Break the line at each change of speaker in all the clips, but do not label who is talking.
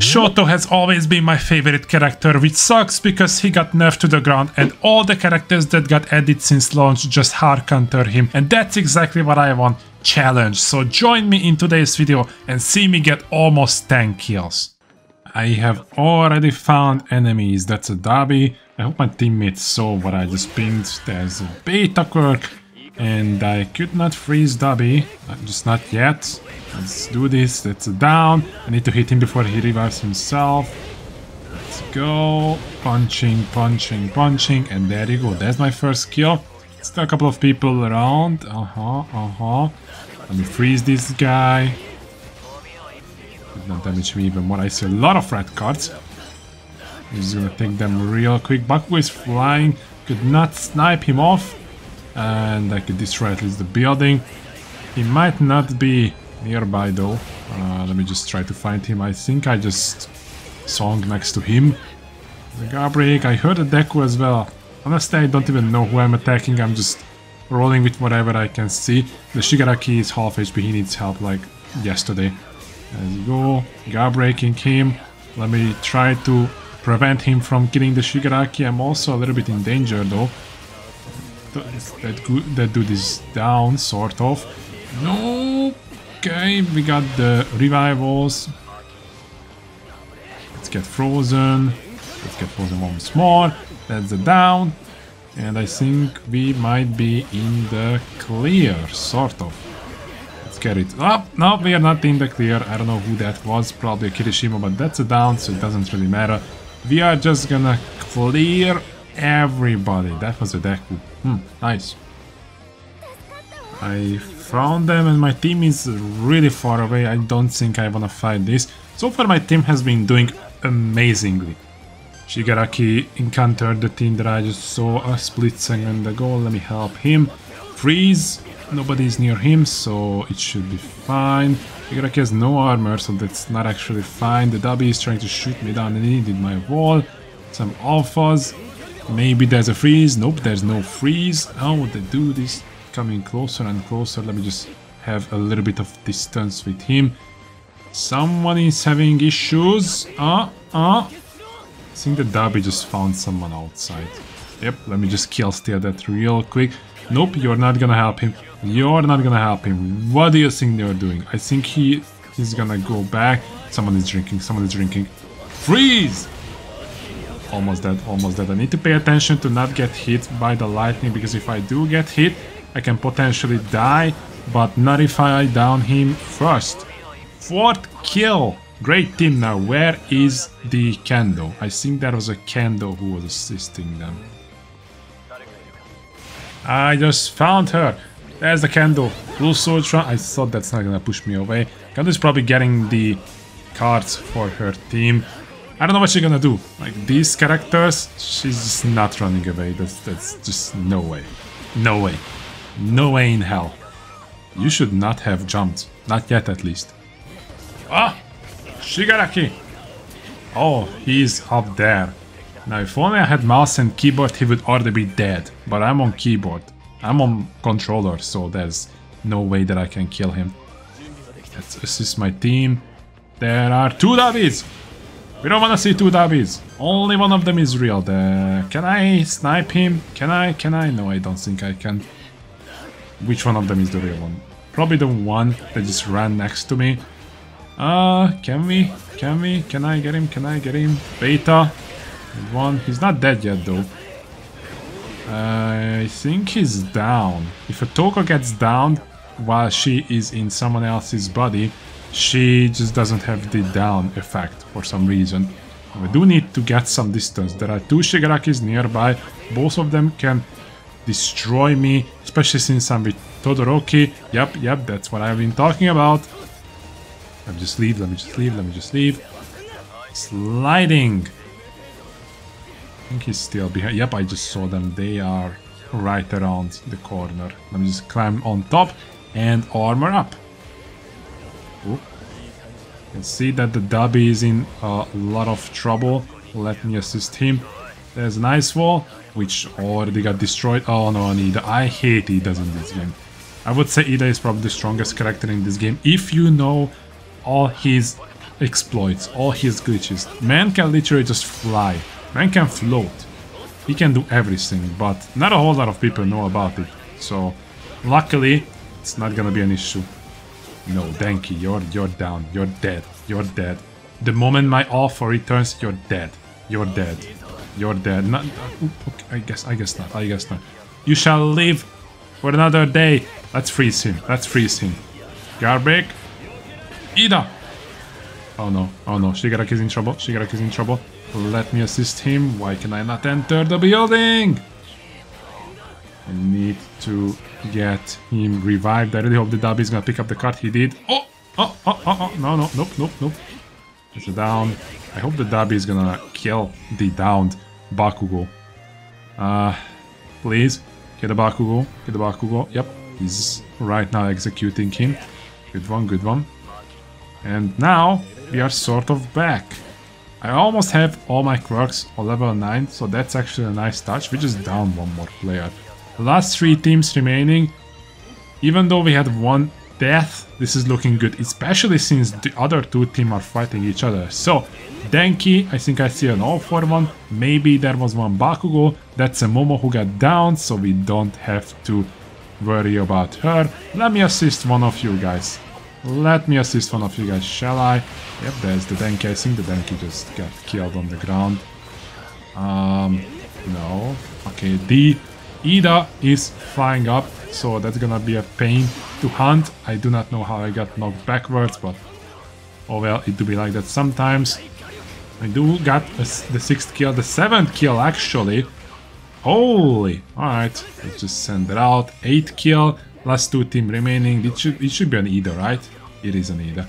Shoto has always been my favorite character, which sucks because he got nerfed to the ground and all the characters that got added since launch just hard counter him and that's exactly what I want, challenge. So join me in today's video and see me get almost 10 kills. I have already found enemies, that's a Dabi. I hope my teammates saw what I just pinged. There's a Beta Quirk and I could not freeze Dabi, just not yet. Let's do this. That's a down. I need to hit him before he revives himself. Let's go. Punching, punching, punching. And there you go. There's my first kill. Still a couple of people around. Uh-huh, uh-huh. Let me freeze this guy. Did not damage me even more. I see a lot of red cards. I'm just gonna take them real quick. Baku is flying. Could not snipe him off. And I could destroy at least the building. He might not be nearby though. Uh, let me just try to find him. I think I just song next to him. The Guard break, I heard a Deku as well. Honestly, I don't even know who I'm attacking. I'm just rolling with whatever I can see. The Shigaraki is half HP. He needs help like yesterday. Let's go. Guard breaking him. Let me try to prevent him from killing the Shigaraki. I'm also a little bit in danger though. That, good that dude is down, sort of. No! Okay, we got the revivals. Let's get frozen. Let's get frozen once more. That's the down. And I think we might be in the clear, sort of. Let's get it up. Oh, no, we are not in the clear. I don't know who that was. Probably a Kirishima, but that's a down, so it doesn't really matter. We are just gonna clear everybody. That was a Deku. Hmm, nice. I found them and my team is really far away. I don't think I wanna fight this. So far my team has been doing amazingly. Shigaraki encountered the team that I just saw a split second ago. Let me help him. Freeze. Nobody's near him, so it should be fine. Shigaraki has no armor, so that's not actually fine. The Dabi is trying to shoot me down and he did my wall. Some alphas. Maybe there's a freeze. Nope, there's no freeze. Oh, the dude is coming closer and closer. Let me just have a little bit of distance with him. Someone is having issues. Ah, uh, ah. Uh. I think the Dabi just found someone outside. Yep, let me just kill steal that real quick. Nope, you're not gonna help him. You're not gonna help him. What do you think they're doing? I think he he's gonna go back. Someone is drinking, someone is drinking. Freeze! Almost dead, almost dead. I need to pay attention to not get hit by the lightning because if I do get hit, I can potentially die, but not if I down him first. Fourth kill! Great team now. Where is the Kendo? I think that was a Kendo who was assisting them. I just found her. There's the Kendo. Blue Sutra. I thought that's not gonna push me away. Kendo is probably getting the cards for her team. I don't know what she's gonna do. Like, these characters, she's just not running away. That's, that's just no way. No way. No way in hell. You should not have jumped. Not yet, at least. Ah! Shigaraki! Oh, he's up there. Now, if only I had mouse and keyboard, he would already be dead. But I'm on keyboard. I'm on controller, so there's no way that I can kill him. Let's assist my team. There are two Dabis! We don't want to see two Dabis. Only one of them is real. The... Can I snipe him? Can I? Can I? No, I don't think I can. Which one of them is the real one? Probably the one that just ran next to me. Uh, can we? Can we? Can I get him? Can I get him? Beta. One. He's not dead yet though. I think he's down. If a Toga gets down while she is in someone else's body, she just doesn't have the down effect for some reason. We do need to get some distance. There are two Shigarakis nearby. Both of them can destroy me, especially since I'm with Todoroki. Yep, yep, that's what I've been talking about. Let me just leave, let me just leave, let me just leave. Sliding. I think he's still behind. Yep, I just saw them. They are right around the corner. Let me just climb on top and armor up. You can see that the Dabi is in a lot of trouble. Let me assist him. There's an ice wall which already got destroyed. Oh no, Iida. I hate Iidas in this game. I would say Iida is probably the strongest character in this game. If you know all his exploits, all his glitches. Man can literally just fly. Man can float. He can do everything, but not a whole lot of people know about it. So, luckily, it's not gonna be an issue. No, Denki, you're you're down. You're dead. You're dead. The moment my offer returns, you're dead. You're dead. You're dead. Not, okay, I guess. I guess not. I guess not. You shall live for another day. Let's freeze him. Let's freeze him. Garbage. Iida. Oh no. Oh no. Shigaraki's in trouble. Shigaraki's in trouble. Let me assist him. Why can I not enter the building? I need to get him revived. I really hope the Dabi is gonna pick up the card. He did. Oh! Oh! Oh! Oh! oh. No! No! Nope! Nope! Nope! It's a down. I hope the Dabi is gonna kill the downed Bakugo. Uh, please. Get the Bakugo. Get the Bakugo. Yep. He's right now executing him. Good one, good one. And now we are sort of back. I almost have all my quirks on level 9, so that's actually a nice touch. We just down one more player. Last three teams remaining, even though we had one death, this is looking good, especially since the other two teams are fighting each other. So, Denki, I think I see an all for one. Maybe there was one Bakugo. That's a Momo who got down, so we don't have to worry about her. Let me assist one of you guys. Let me assist one of you guys, shall I? Yep, there's the Denki. I think the Denki just got killed on the ground. Um, no. Okay, the Iida is flying up, so that's gonna be a pain to hunt. I do not know how I got knocked backwards, but oh well, it do be like that sometimes. I do got a, the sixth kill, the seventh kill actually. Holy! Alright, let's just send it out. Eight kill, last two team remaining. It should, it should be an Iida, right? It is an Iida.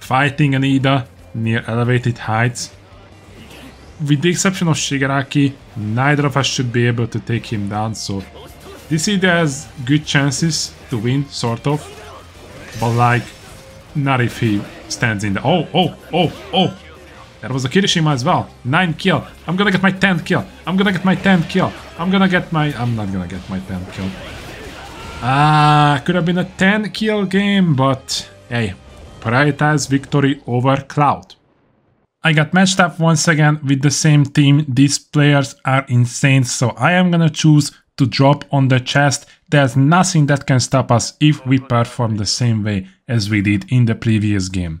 Fighting an Iida near elevated heights. With the exception of Shigaraki, neither of us should be able to take him down, so this Iida has good chances to win, sort of. But like, not if he stands in the... Oh, oh, oh, oh! That was a Kirishima as well. 9 kill. I'm gonna get my 10th kill. I'm gonna get my 10th kill. I'm gonna get my... I'm not gonna get my 10th kill. Ah, could have been a 10 kill game, but hey, prioritize victory over Cloud. I got matched up once again with the same team. These players are insane, so I am gonna choose to drop on the chest. There's nothing that can stop us if we perform the same way as we did in the previous game.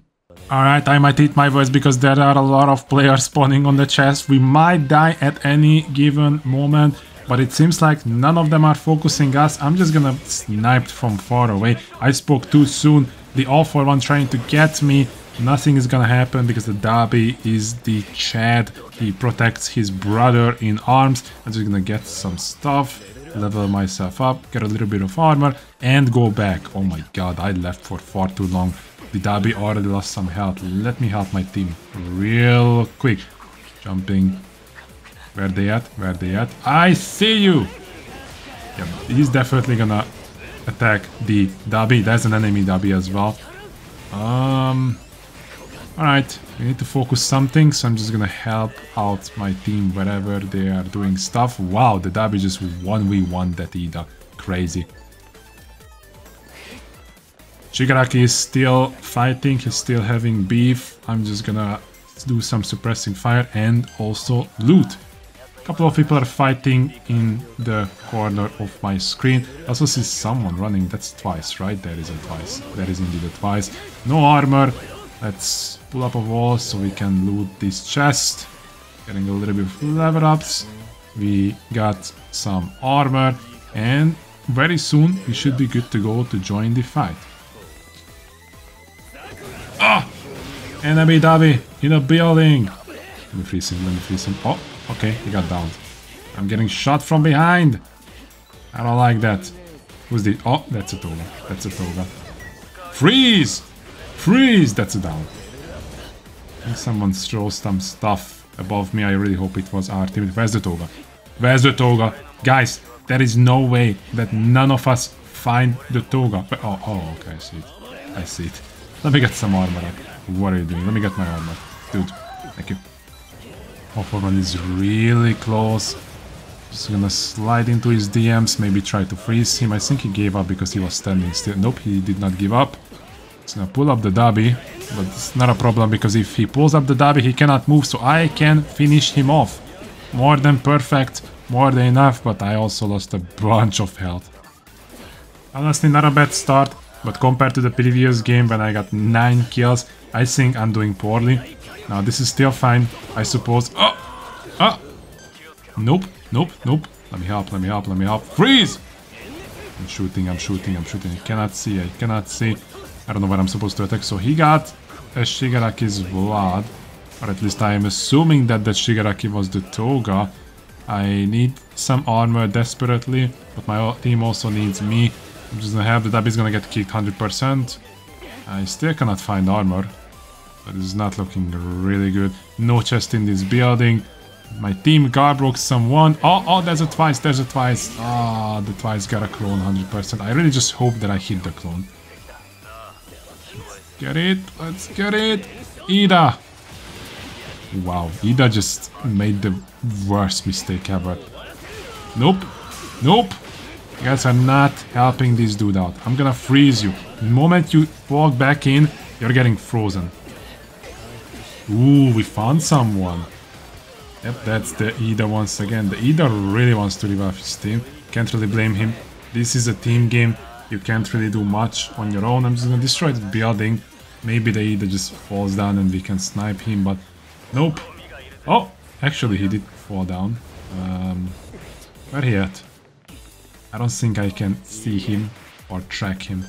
Alright, I might eat my voice because there are a lot of players spawning on the chest. We might die at any given moment, but it seems like none of them are focusing us. I'm just gonna snipe from far away. I spoke too soon. The for one trying to get me. Nothing is gonna happen because the Dabi is the Chad. He protects his brother in arms. I'm just gonna get some stuff, level myself up, get a little bit of armor, and go back. Oh my god, I left for far too long. The Dabi already lost some health. Let me help my team real quick. Jumping. Where they at? Where they at? I see you! Yeah, he's definitely gonna attack the Dabi. There's an enemy Dabi as well. Um... Alright, we need to focus something, so I'm just gonna help out my team wherever they are doing stuff. Wow, the Dabi just 1v1 that Iida. Crazy. Shigaraki is still fighting, he's still having beef. I'm just gonna do some suppressing fire and also loot. A couple of people are fighting in the corner of my screen. I also see someone running, that's twice, right? There is a twice. There is indeed a twice. No armor. Let's pull up a wall so we can loot this chest. Getting a little bit of level ups. We got some armor and very soon we should be good to go to join the fight. Ah! Enemy Dabi in a building. Let me freeze him, let me freeze him. Oh, okay, he got downed. I'm getting shot from behind. I don't like that. Who's the... Oh, that's a Toga. That's a Toga. Freeze! Freeze! That's a down. someone throws some stuff above me. I really hope it was our team. Where's the Toga? Where's the Toga? Guys, there is no way that none of us find the Toga. Oh, oh, okay, I see it. I see it. Let me get some armor up. What are you doing? Let me get my armor. Dude, thank you. Hoffman is really close. Just gonna slide into his DMs, maybe try to freeze him. I think he gave up because he was standing still. Nope, he did not give up. Gonna pull up the Dabi. But it's not a problem because if he pulls up the W, he cannot move, so I can finish him off. More than perfect, more than enough, but I also lost a bunch of health. Honestly, not a bad start, but compared to the previous game when I got 9 kills, I think I'm doing poorly. Now this is still fine, I suppose. Oh! Oh! Nope, nope, nope. Let me help, let me help, let me help. Freeze! I'm shooting, I'm shooting, I'm shooting. I cannot see, I cannot see. I don't know where I'm supposed to attack. So he got a Shigaraki's blood. Or at least I am assuming that the Shigaraki was the Toga. I need some armor desperately, but my team also needs me. I'm just gonna have the Dab is gonna get kicked 100%. I still cannot find armor. But it's not looking really good. No chest in this building. My team guard broke someone. Oh, oh, there's a twice, there's a twice. Ah, oh, the twice got a clone 100%. I really just hope that I hit the clone. Get it, let's get it. Iida. Wow, Iida just made the worst mistake ever. Nope, nope. You guys are not helping this dude out. I'm gonna freeze you. The moment you walk back in, you're getting frozen. Ooh, we found someone. Yep, that's the Iida once again. The Iida really wants to revive his team. Can't really blame him. This is a team game. You can't really do much on your own. I'm just gonna destroy the building. Maybe the Iida just falls down and we can snipe him, but nope. Oh, actually he did fall down. Um, where he at? I don't think I can see him or track him.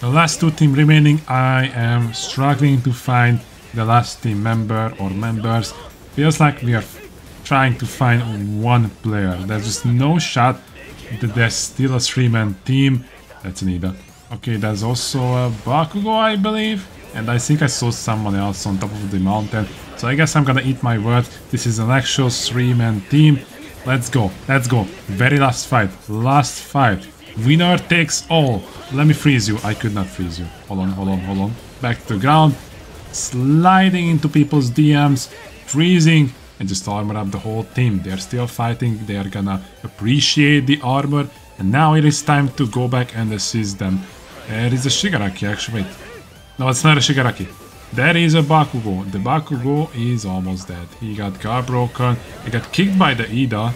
The last two team remaining, I am struggling to find the last team member or members. Feels like we are trying to find one player. There's just no shot that there's still a three-man team. That's Nida. Okay, there's also a Bakugo, I believe. And I think I saw someone else on top of the mountain. So I guess I'm gonna eat my words. This is an actual three-man team. Let's go, let's go. Very last fight, last fight. Winner takes all. Let me freeze you. I could not freeze you. Hold on, hold on, hold on. Back to the ground. Sliding into people's DMs. Freezing. And just armor up the whole team. They're still fighting. They are gonna appreciate the armor. And now it is time to go back and assist them. There is a Shigaraki actually. Wait. No, it's not a Shigaraki. There is a Bakugo. The Bakugo is almost dead. He got guard broken. He got kicked by the Iida.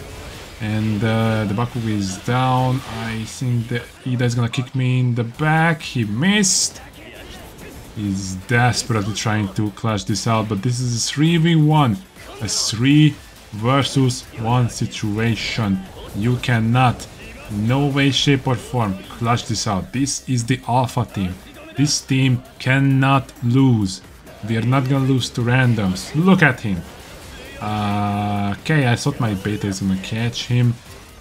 And uh, the Bakugo is down. I think the Iida is gonna kick me in the back. He missed. He's desperately trying to clash this out. But this is a 3v1. A 3 versus 1 situation. You cannot, no way, shape or form, clutch this out. This is the alpha team. This team cannot lose. We are not gonna lose to randoms. Look at him. Uh, okay, I thought my beta is gonna catch him.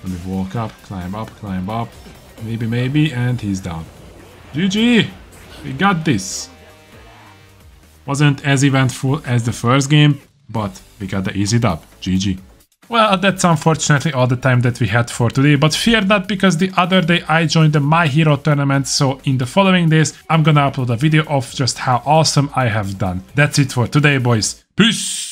Let me walk up, climb up, climb up. Maybe, maybe, and he's down. GG! We got this. Wasn't as eventful as the first game, but we got the easy dub. GG. Well, that's unfortunately all the time that we had for today, but fear not because the other day I joined the My Hero tournament, so in the following days I'm gonna upload a video of just how awesome I have done. That's it for today, boys. Peace!